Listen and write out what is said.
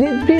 please, please.